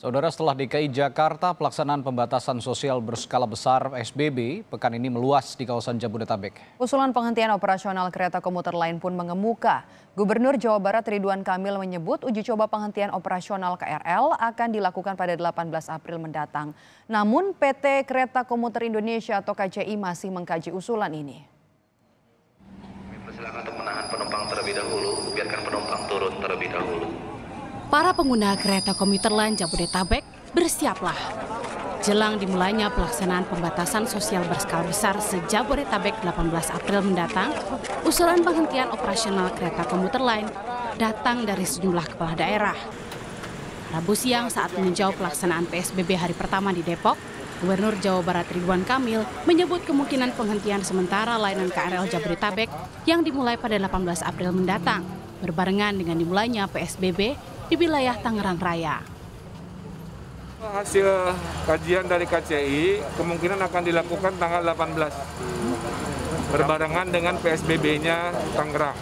Saudara setelah DKI Jakarta, pelaksanaan pembatasan sosial berskala besar PSBB pekan ini meluas di kawasan Jabodetabek. Usulan penghentian operasional kereta komuter lain pun mengemuka. Gubernur Jawa Barat Ridwan Kamil menyebut uji coba penghentian operasional KRL akan dilakukan pada 18 April mendatang. Namun PT Kereta Komuter Indonesia atau KCI masih mengkaji usulan ini. Silakan untuk menahan penumpang terlebih dahulu, biarkan penumpang turun terlebih dahulu. Para pengguna kereta komuter lain Jabodetabek bersiaplah. Jelang dimulainya pelaksanaan pembatasan sosial berskala besar se-Jabodetabek 18 April mendatang, usulan penghentian operasional kereta komuter lain datang dari sejumlah kepala daerah. Rabu siang saat meninjau pelaksanaan PSBB hari pertama di Depok, Gubernur Jawa Barat Ridwan Kamil menyebut kemungkinan penghentian sementara layanan KRL Jabodetabek yang dimulai pada 18 April mendatang, berbarengan dengan dimulainya PSBB di wilayah Tangerang Raya. Hasil kajian dari KCI kemungkinan akan dilakukan tanggal 18 berbarengan dengan PSBB-nya Tangerang.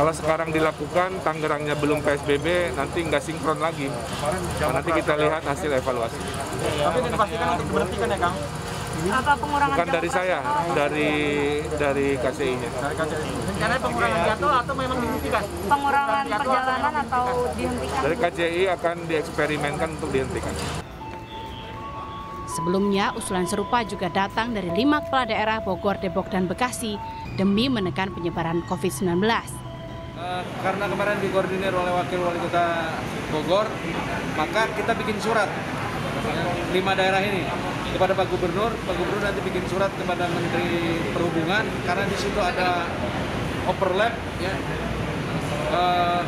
Kalau sekarang dilakukan, Tangerangnya belum PSBB, nanti nggak sinkron lagi. Nah, nanti kita lihat hasil evaluasi. Tapi dipastikan untuk diberhentikan ya Kang? Apa pengurangan Bukan dari saya, dari dari KCI-nya. Dari KCI. Rencananya pengurangan jadwal atau memang dihentikan? Pengurangan perjalanan atau dihentikan? Dari KCI akan dieksperimenkan untuk dihentikan. Sebelumnya, usulan serupa juga datang dari lima kepala daerah Bogor, Depok, dan Bekasi demi menekan penyebaran COVID-19. Uh, karena kemarin dikoordinir oleh Wakil Wali Kota Bogor, maka kita bikin surat lima daerah ini kepada Pak Gubernur. Pak Gubernur nanti bikin surat kepada Menteri Perhubungan karena di situ ada overlap ya uh,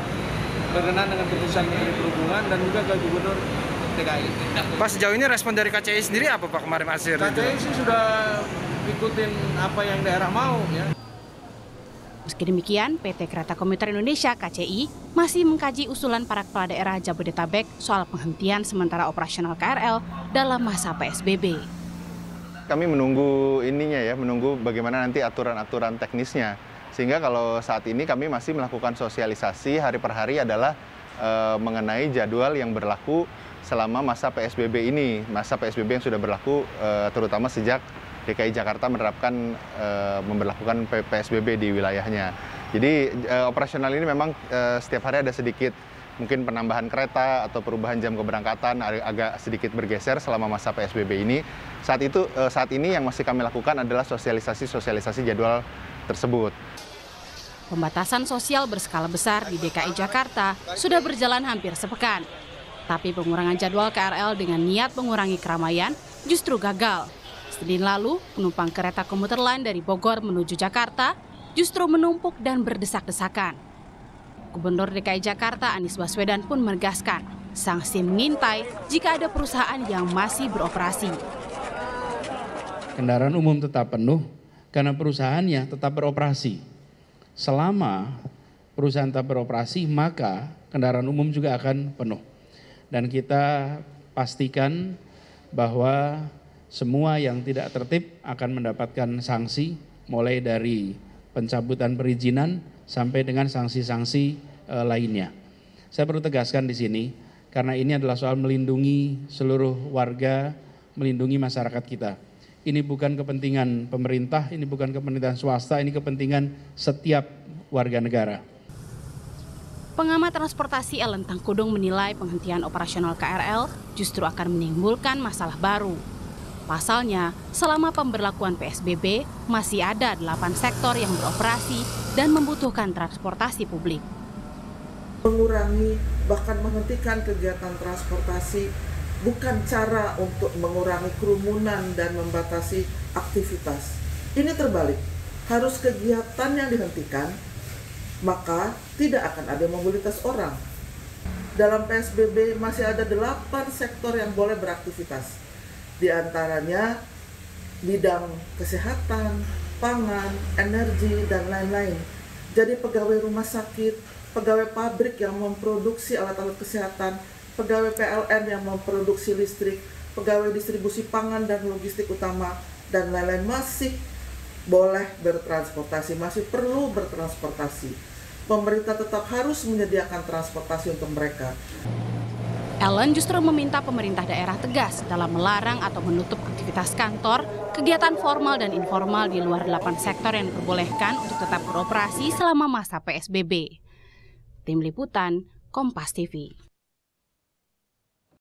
berkenan dengan keputusan Menteri Perhubungan dan juga ke Gubernur DKI. Pak sejauh ini respon dari KCI sendiri apa Pak kemarin hasil? KCI sih sudah ikutin apa yang daerah mau ya. Meski demikian, PT Kereta Komuter Indonesia KCI masih mengkaji usulan para kepala daerah Jabodetabek soal penghentian sementara operasional KRL dalam masa PSBB. Kami menunggu ininya ya, menunggu bagaimana nanti aturan-aturan teknisnya. Sehingga kalau saat ini kami masih melakukan sosialisasi hari per hari adalah e, mengenai jadwal yang berlaku selama masa PSBB ini, masa PSBB yang sudah berlaku e, terutama sejak DKI Jakarta menerapkan e, memperlakukan PSBB di wilayahnya. Jadi e, operasional ini memang e, setiap hari ada sedikit mungkin penambahan kereta atau perubahan jam keberangkatan agak sedikit bergeser selama masa PSBB ini. Saat itu saat ini yang masih kami lakukan adalah sosialisasi-sosialisasi jadwal tersebut. Pembatasan sosial berskala besar di DKI Jakarta sudah berjalan hampir sepekan. Tapi pengurangan jadwal KRL dengan niat mengurangi keramaian justru gagal. Senin lalu, penumpang kereta komuter lain dari Bogor menuju Jakarta justru menumpuk dan berdesak-desakan. Gubernur DKI Jakarta Anies Baswedan pun menegaskan sanksi mengintai jika ada perusahaan yang masih beroperasi. Kendaraan umum tetap penuh karena perusahaannya tetap beroperasi. Selama perusahaan tetap beroperasi, maka kendaraan umum juga akan penuh. Dan kita pastikan bahwa semua yang tidak tertib akan mendapatkan sanksi mulai dari pencabutan perizinan sampai dengan sanksi-sanksi e, lainnya. Saya perlu tegaskan di sini karena ini adalah soal melindungi seluruh warga, melindungi masyarakat kita. Ini bukan kepentingan pemerintah, ini bukan kepentingan swasta, ini kepentingan setiap warga negara. Pengamat transportasi Ellen Tangkudung menilai penghentian operasional KRL justru akan menimbulkan masalah baru. Pasalnya, selama pemberlakuan PSBB, masih ada delapan sektor yang beroperasi dan membutuhkan transportasi publik. Mengurangi, bahkan menghentikan kegiatan transportasi bukan cara untuk mengurangi kerumunan dan membatasi aktivitas. Ini terbalik, harus kegiatan yang dihentikan, maka tidak akan ada mobilitas orang. Dalam PSBB masih ada delapan sektor yang boleh beraktivitas di antaranya bidang kesehatan, pangan, energi, dan lain-lain. Jadi pegawai rumah sakit, pegawai pabrik yang memproduksi alat-alat kesehatan, pegawai PLN yang memproduksi listrik, pegawai distribusi pangan dan logistik utama, dan lain-lain masih boleh bertransportasi, masih perlu bertransportasi. Pemerintah tetap harus menyediakan transportasi untuk mereka. Ellen justru meminta pemerintah daerah tegas dalam melarang atau menutup aktivitas kantor, kegiatan formal dan informal di luar delapan sektor yang diperbolehkan untuk tetap beroperasi selama masa PSBB. Tim Liputan, Kompas TV.